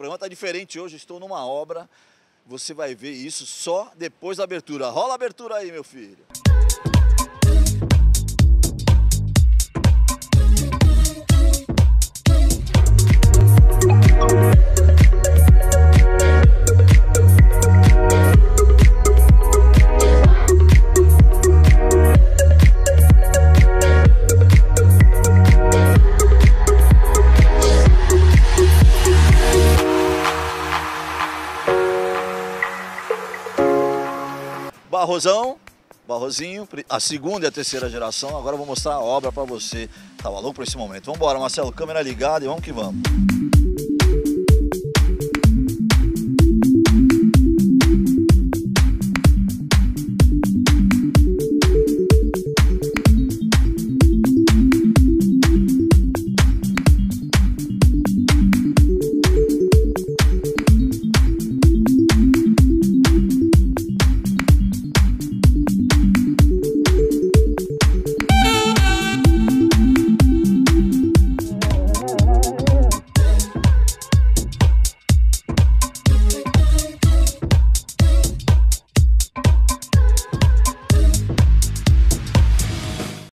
programa está diferente hoje, estou numa obra. Você vai ver isso só depois da abertura. Rola a abertura aí, meu filho. Barrosão, Barrozinho, a segunda e a terceira geração. Agora eu vou mostrar a obra para você. Tava louco por esse momento. Vamos embora, Marcelo, câmera ligada e vamos que vamos.